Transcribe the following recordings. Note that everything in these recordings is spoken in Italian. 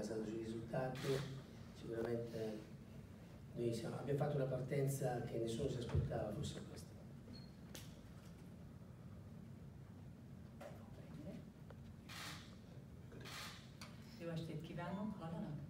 basato sui risultati, sicuramente noi siamo, abbiamo fatto una partenza che nessuno si aspettava fosse questa. Jó estét kívánok, hallanak?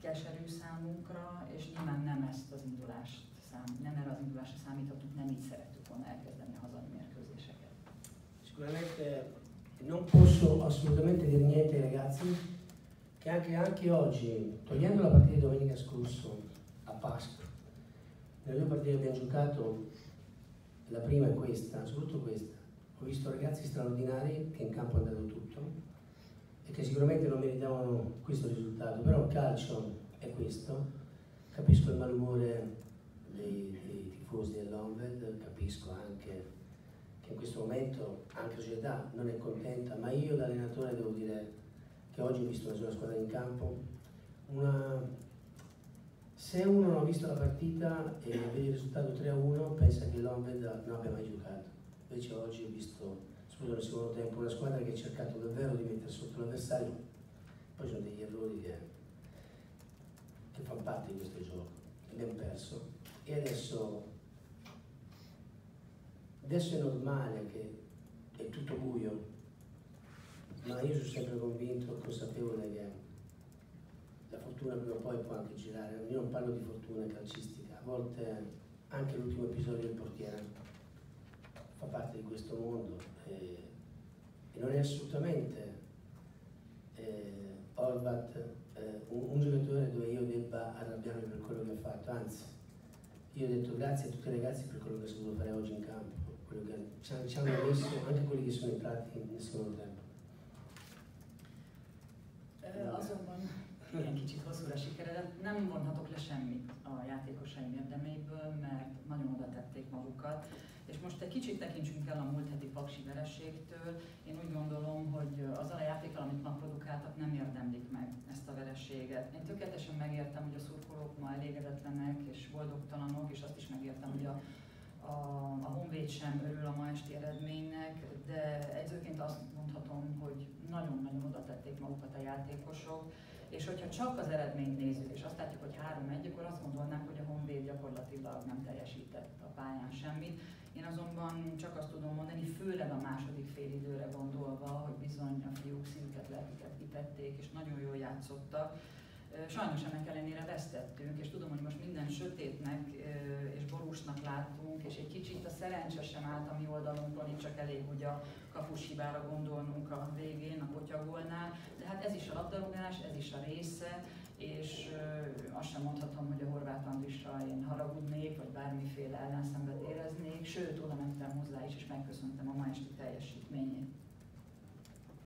Keserű számunkra, és nyilván nem ezt az indulást szám, nem erre az indulásra számítottunk, nem így szerettük volna elkezdeni a hazai mérkőzéseket. Sicuramente non posso assolutamente dire niente ai ragazzi che anche, anche oggi, togliendo la partita di domenica scorso a Pasqua, nelle due partite che abbiamo giocato, la prima è questa, soprattutto questa, ho visto ragazzi straordinari che in campo è andato tutto e che sicuramente non meritavano questo risultato, però il calcio è questo, capisco il malumore dei, dei tifosi dell'Onved, capisco anche in questo momento anche la società non è contenta, ma io da allenatore devo dire che oggi ho visto una sola squadra in campo, una... se uno non ha visto la partita e vede il risultato 3-1 pensa che l'Onved non abbia mai giocato, invece oggi ho visto, soprattutto nel secondo tempo, una squadra che ha cercato davvero di mettere sotto l'avversario, poi sono degli errori che, che fanno parte di questo gioco, abbiamo perso. E adesso Adesso è normale che è tutto buio, ma io sono sempre convinto e consapevole che la fortuna prima o poi può anche girare. Io non parlo di fortuna calcistica, a volte anche l'ultimo episodio del portiere fa parte di questo mondo e, non è assolutamente eh, Orbat eh, un, un giocatore dove io debba arrabbiarmi per quello che ha fatto, anzi io ho detto grazie a tutti i ragazzi per quello che saputo fare oggi in campo quello che ci hanno, ci hanno messo anche quelli che sono entrati nel secondo tempo. Azonban igen kicsit hosszúra sikeredett. Nem vonhatok le semmit a játékosaim érdemeiből, mert nagyon oda tették kicsit tekintsünk el a múlt heti paksi vereségtől. Én úgy gondolom, hogy azzal a játékkal, amit ma produkáltak, nem érdemlik meg ezt a vereséget. Én tökéletesen megértem, hogy a szurkolók ma elégedetlenek és boldogtalanok, és azt is megértem, hogy a a, a Honvéd sem örül a ma esti eredménynek, de edzőként azt mondhatom, hogy nagyon-nagyon oda tették magukat a játékosok, és hogyha csak az eredményt nézzük, és azt látjuk, hogy 3-1, akkor azt gondolnánk, hogy a Honvéd gyakorlatilag nem teljesített a pályán semmit. Én azonban csak azt tudom mondani, főleg a második fél időre gondolva, hogy bizony a fiúk szívüket, lelkiket kitették, és nagyon jól játszottak. Sajnos ennek ellenére vesztettünk, és tudom, hogy most minden sötétnek és borúsnak látunk, és egy kicsit a szerencse sem állt a mi oldalunkon, itt csak elég ugye a kapus hibára gondolnunk a végén, a potyagolnál, de hát ez is a labdarúgás, ez is a része, és azt sem mondhatom, hogy a Horváth Andrisra én haragudnék, vagy bármiféle ellenszenvet éreznék, sőt, oda mentem hozzá is, és megköszöntem a ma esti teljesítményét.